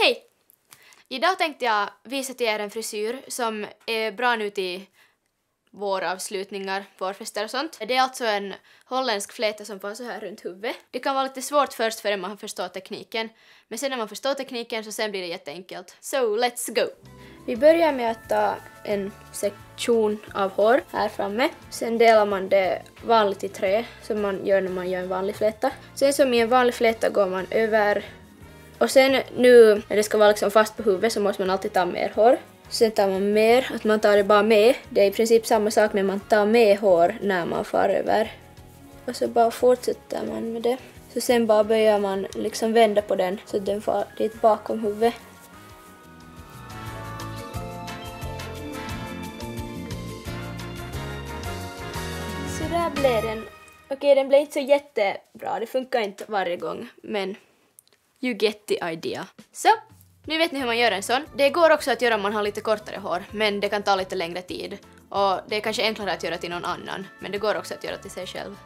Hej! Idag tänkte jag visa till er en frisyr som är bra nu till våravslutningar, vårfester och sånt. Det är alltså en holländsk fläta som får så här runt huvudet. Det kan vara lite svårt först förrän man förstår tekniken, men sen när man förstår tekniken så sen blir det jätteenkelt. So let's go! Vi börjar med att ta en sektion av hår här framme. Sen delar man det vanligt i tre, som man gör när man gör en vanlig fläta. Sen som i en vanlig fläta går man över och sen nu när det ska vara liksom fast på huvudet så måste man alltid ta mer hår. Sen tar man mer, att man tar det bara med. Det är i princip samma sak men man tar med hår när man far över. Och så bara fortsätter man med det. Så sen bara börjar man liksom vända på den så att den far dit bakom huvudet. Så där blev den. Okej, den blev inte så jättebra. Det funkar inte varje gång, men you get the idea. Så, nu vet ni hur man gör en sån. Det går också att göra om man har lite kortare hår, men det kan ta lite längre tid. Och det är kanske enklare att göra till någon annan, men det går också att göra till sig själv.